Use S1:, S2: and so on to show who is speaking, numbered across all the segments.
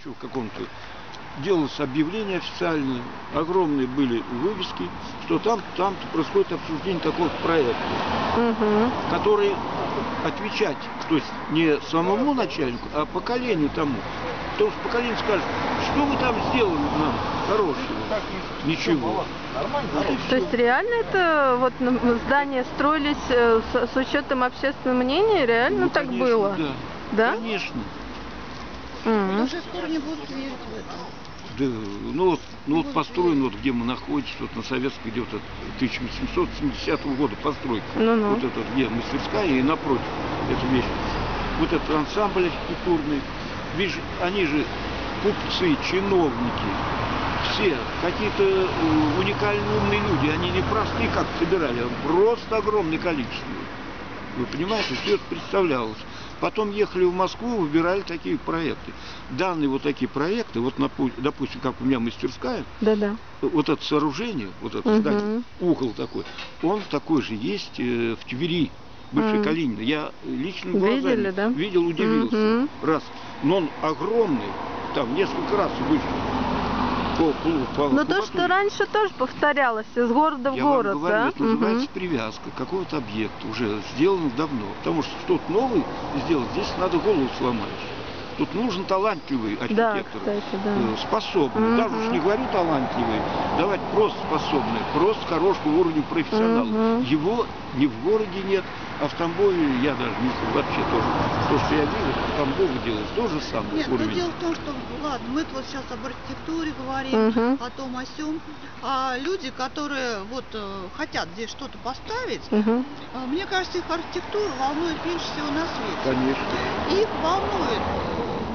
S1: еще в каком-то делалось объявление официальное, огромные были вывески, что там, там происходит обсуждение такого проекта,
S2: Мгм.
S1: который отвечать, то есть не самому начальнику, а поколению тому. Потому что поколение скажет, что вы там сделали нам хорошего? Ничего.
S2: То есть реально это вот здания строились э, с, с учетом общественного мнения? Реально
S1: Ну,
S2: так
S1: конечно,
S2: было?
S1: Да.
S2: Да?
S1: Конечно.
S3: Уже скоро не будут верить в это.
S1: Да, ну вот, ну вот построен, вот где мы находимся, вот на Советской, где вот это 1870 года постройка.
S2: Ну-ну.
S1: Вот это где мастерская и напротив эта вещь. Вот этот ансамбль архитектурный. Видишь, они же купцы, чиновники, все какие-то э, уникальные умные люди. Они не простые, как собирали, а просто огромное количество. Вы понимаете, все это представлялось. Потом ехали в Москву, выбирали такие проекты. Данные вот такие проекты, вот, напу- допустим, как у меня мастерская,
S2: Да-да.
S1: вот это сооружение, вот это
S2: Мгм.
S1: здание, угол такой, он такой же есть э, в Твери, бывший
S2: Мгм.
S1: Калинина. Я лично
S2: Видели,
S1: глазами
S2: да?
S1: видел, удивился.
S2: Мгм.
S1: Раз. Но он огромный, там несколько раз выше.
S2: Но то, что раньше тоже повторялось из города в
S1: Я
S2: город,
S1: вам говорю,
S2: да?
S1: это называется привязка какого-то объекта, уже сделано давно. Потому что что-то новое сделать, здесь надо голову сломать. Тут нужен талантливый
S2: Да,
S1: архитектор,
S2: кстати, да.
S1: э, способный.
S2: Мгм.
S1: Даже уж не говорю талантливый, давать просто способный, просто хорошего уровня профессионала.
S2: Мгм.
S1: Его ни в городе нет, а в Тамбове я даже не вообще тоже. То, что я вижу, в Тамбове делают, то же самое
S3: Нет,
S1: уровень.
S3: дело в том, что, ладно, мы вот сейчас об архитектуре говорим,
S2: Мгм.
S3: о том, о сём, а люди, которые вот э, хотят здесь что-то поставить, э, мне кажется, их архитектура волнует меньше всего на свете.
S1: Конечно.
S3: Их волнует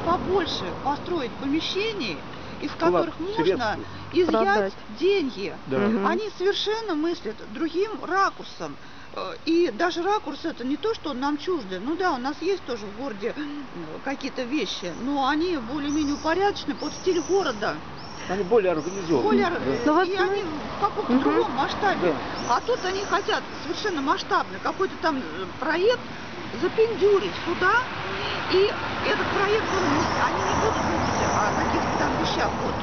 S3: побольше построить помещений, из которых можно изъять
S2: Продать.
S3: деньги.
S1: Да.
S2: Мгм.
S3: Они совершенно мыслят другим ракурсом. Э, И даже ракурс это не то, что нам чужды. Ну да, у нас есть тоже в городе какие-то вещи, но они более-менее упорядочены под стиль города.
S1: Они более организованы.
S3: Более,
S1: да.
S3: э,
S2: Ну
S3: и они в каком-то
S2: Мгм.
S3: другом масштабе. А тут они хотят совершенно масштабный какой-то там э, проект запендюрить сюда. И этот проект, он, они не будут вещах, вот,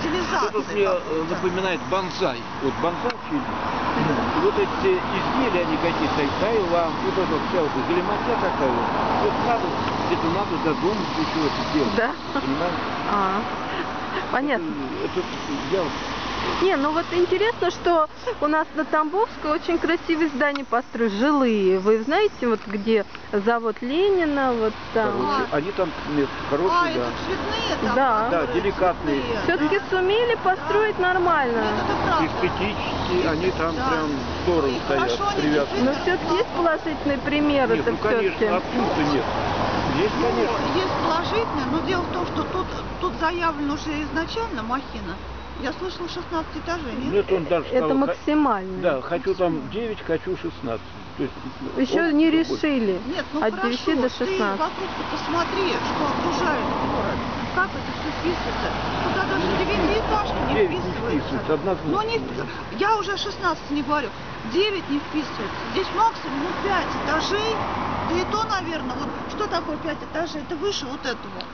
S3: стилизации.
S1: Что-то мне э, напоминает бонсай. Вот бонсай фильм. И вот эти изделия, они какие-то, тайлам, вот это вот вся вот галиматья такая вот. Вот надо, это надо додуматься, для чего это делать.
S2: Да?
S1: Понимаете?
S2: А, понятно.
S1: Это, это я
S2: Не, ну вот интересно, что у нас на Тамбовской очень красивые здания построены, жилые. Вы знаете, вот где завод Ленина, вот там.
S1: короче, они там
S3: А,
S1: хорошие,
S3: это
S1: да.
S3: цветные там?
S2: Да.
S1: Да,
S3: которые
S1: деликатные.
S2: Все-таки
S3: да.
S2: сумели построить нормально.
S3: Нет.
S1: Эстетически они там
S3: Да.
S1: прям здорово
S3: И
S1: стоят, привязаны.
S2: Но все-таки есть положительные примеры,
S1: Нет,
S2: это
S1: ну
S2: все-таки.
S1: конечно, откуда нет. Есть,
S3: Ну,
S1: конечно.
S3: есть положительное, но дело в том, что тут, тут заявлено уже изначально махина. Я слышала 16 этажей, нет?
S1: Нет, он даже
S2: Это
S1: сказал,
S2: максимально.
S1: Да, хочу там 9, хочу 16. То есть,
S2: Еще
S1: он
S2: не решили.
S3: Нет, ну
S2: От
S3: хорошо,
S2: 9 до
S3: ты
S2: 16.
S3: вокруг посмотри, что окружает город. Как это все вписывается? Туда даже девятиэтажки не
S1: Девять не
S3: вписываются.
S1: вписывается, однозначно.
S3: Ну, не, я уже 16 не говорю. 9 не вписывается. Здесь максимум ну, 5 этажей. Да и то, наверное, вот что такое 5 этажей? Это выше вот этого.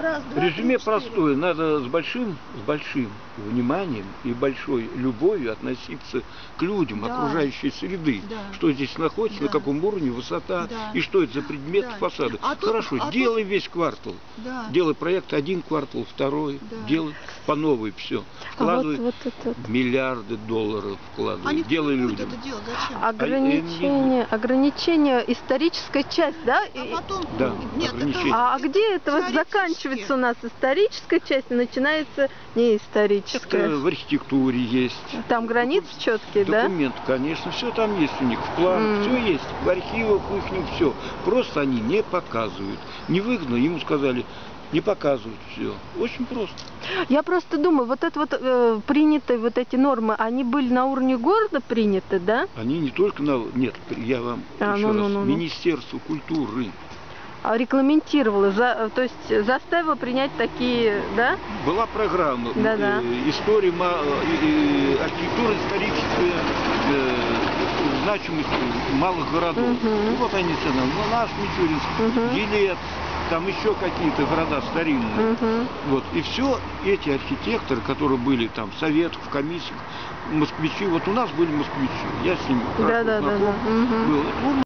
S3: Раз, два,
S1: Резюме
S3: три,
S1: простое. Надо с большим, с большим вниманием и большой любовью относиться к людям,
S3: Да.
S1: окружающей среды.
S3: Да.
S1: Что здесь находится, на
S3: Да.
S1: каком уровне, высота,
S3: Да.
S1: и что это за предмет
S3: Да.
S1: фасада.
S3: А тут-
S1: Хорошо,
S3: а тут-
S1: делай весь квартал.
S3: Да.
S1: Делай проект один квартал, второй,
S3: Да.
S1: делай по новой все.
S2: А вот,
S1: Вкладывай
S2: вот
S1: миллиарды долларов вкладывай.
S3: А
S1: делай людям.
S3: это делать. Зачем?
S2: ограничение, ограничение, историческая часть, да?
S3: А потом...
S1: Да,
S3: Нет, это...
S2: А где это вот
S3: Теоретически.
S2: Заканчивается у нас историческая часть начинается неисторическая?
S1: Это в архитектуре есть.
S2: Там границы четкие, да?
S1: Документы, конечно, все там есть у них, в планах,
S2: М.
S1: все есть, в архивах у них все. Просто они не показывают. Не выгнано, ему сказали, не показывают все. Очень просто.
S2: Я просто думаю, вот это вот э, принятые вот эти нормы, они были на уровне города приняты, да?
S1: Они не только на... Нет, я вам
S2: А,
S1: еще
S2: ну, ну,
S1: раз.
S2: ну, ну.
S1: Министерство культуры.
S2: А регламентировала, за, то есть заставила принять такие, да?
S1: Была программа
S2: Да-да.
S1: э, история, ма- э, э, архитектура историческая э, значимость малых городов.
S2: Мгм.
S1: И вот они все нам, ну, наш Мичуринск,
S2: Мгм.
S1: Гилет, там еще какие-то города старинные.
S2: Мгм.
S1: Вот, и все эти архитекторы, которые были там в советах, в комиссиях, москвичи, вот у нас были москвичи, я с ними хорошо
S2: Да-да-да-да.
S1: знаком
S2: Мгм.
S1: был. Ну,